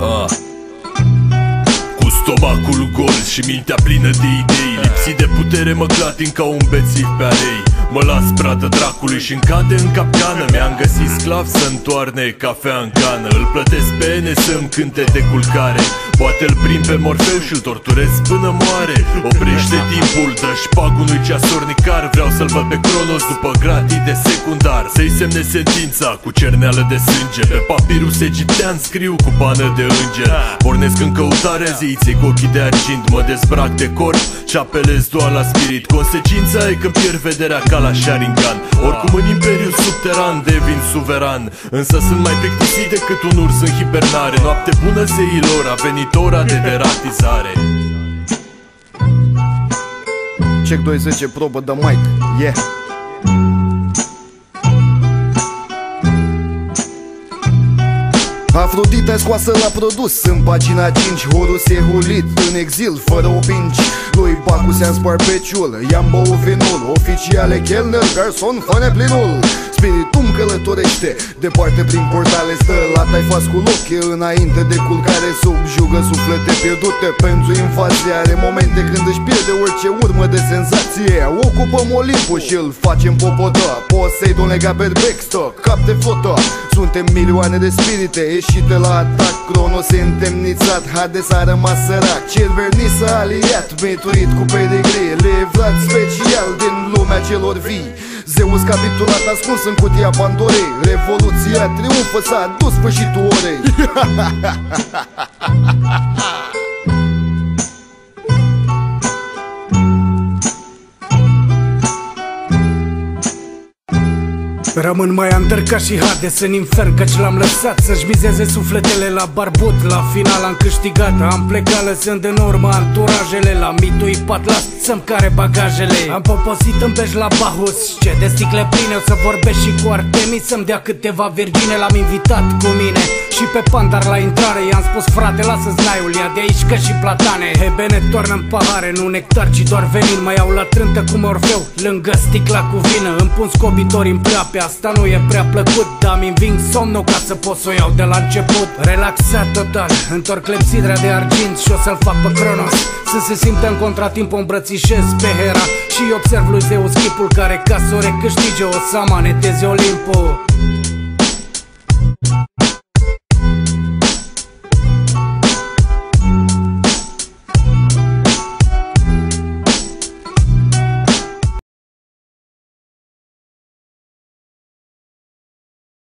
Ah. Cu stomacul gol și mintea plină de idei Lipsit de putere mă clatin ca un bețiv pe alei. Mă las pradă dracului și încade în capcană. Mi-am găsit sclav să întoarne cafea în cană Îl plătesc pe ene să-mi cânte de culcare Poate îl prim pe Morfeu și-l torturez până moare. Oprește timpul, dă șpag unui ceasornicar Vreau să-l văd pe Cronos după gratii de secundar. Să-i semne sentința cu cerneală de sânge. Pe papirus egiptean scriu cu pană de înger. Pornesc în căutarea zeiței cu ochii de argint. Mă dezbrac de corp și apelez doar la spirit. Consecința e că pierd vederea ca la Sharingan. Oricum în imperiul subteran devin suveran. Însă sunt mai plictisit decât un urs în hibernare. Noapte bună zeilor, a venit ora de deratizare Check 210, probă de mic, yeah Afrodita scoasă la produs. În pagina 5 Horus e hulit În exil, fără opinci. Lui Pacu se-a spart peciul I-am băut vinul. Oficiale, chelner, garson, fă plinul. Spiritul călătorește Departe prin portale stă. La taifas cu loc Înainte de culcare. Subjugă suflete pierdute Pentru invazie are momente când își pierde orice urmă de senzație. Ocupăm Olimpul și îl facem popodă Poseidon legat pe backstock, cap de foto Suntem milioane de spirite ieșite la atac Cronos e întemnițat, Hades a rămas sărac Cervernis a aliat, mituit cu pedigrii Livrat special din lumea celor vii. Zeus capitulat ascuns în cutia Pandorei. Revoluția triumfă s-a dus sfârșitul orei Rămân mai under ca și Hades în infern Căci l-am lăsat să-și mizeze sufletele la barbut. La final am câștigat, am plecat lăsând în urmă anturajele La mitui patlas să-mi care bagajele. Am poposit în bej la Bahus Ce de sticle pline o să vorbesc și cu Artemis. Să-mi dea câteva virgine, l-am invitat cu mine. Și pe Pandar la intrare i-am spus frate lasă znaiul Ia de aici că și platane. He bene toarnă în pahare, nu nectar ci doar venin. Mai iau la trântă cu Morfeu, lângă sticla cu vină. Îmi pun scobitori în pleape, asta nu e prea plăcut. Dar mi înving somnul ca să pot să o iau de la început. Relaxat total, întorc clepsidra de argint Și o să-l fac pe Cronos. Să se simtă în contratimp o îmbrățișez pe Hera Și observ lui Zeus chipul care ca să o recâștige O să amaneteze Olimpul